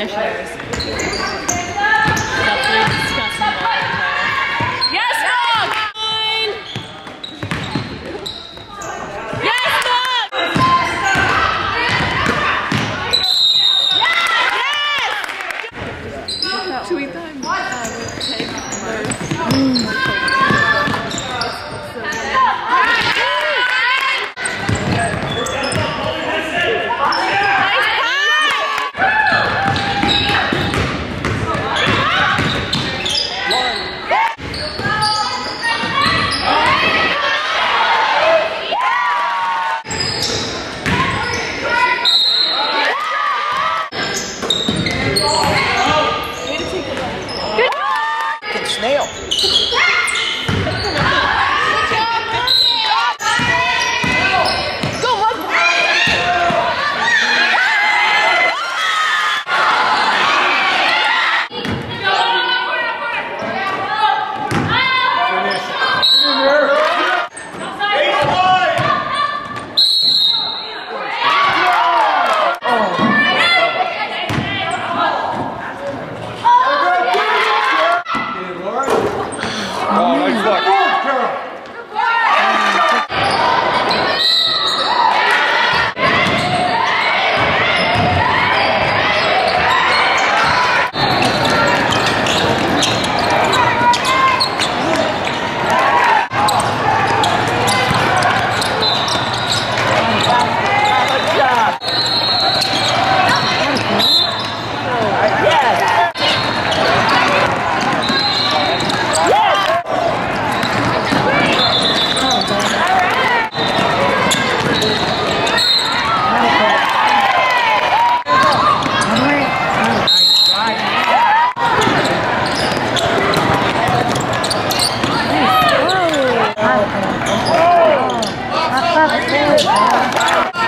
There. Yes! Sweet time. Uh, with ball Brasil!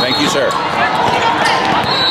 Thank you, sir.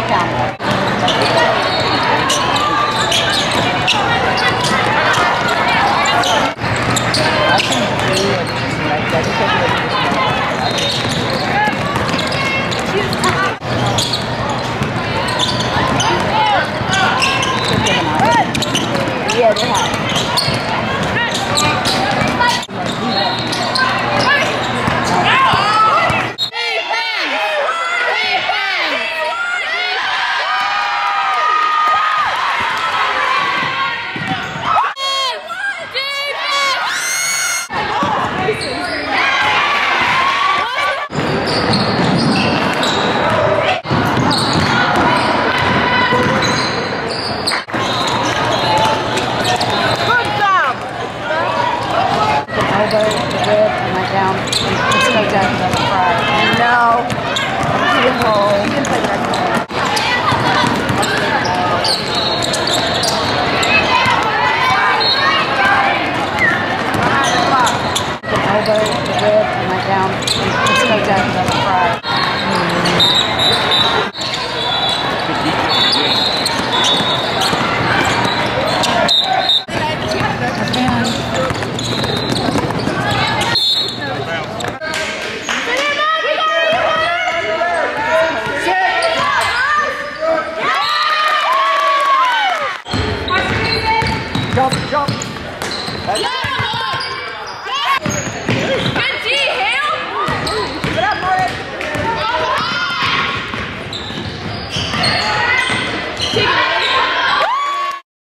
welcome. home.